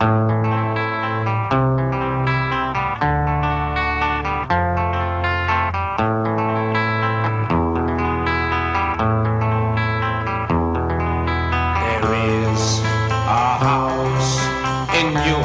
There is a house in your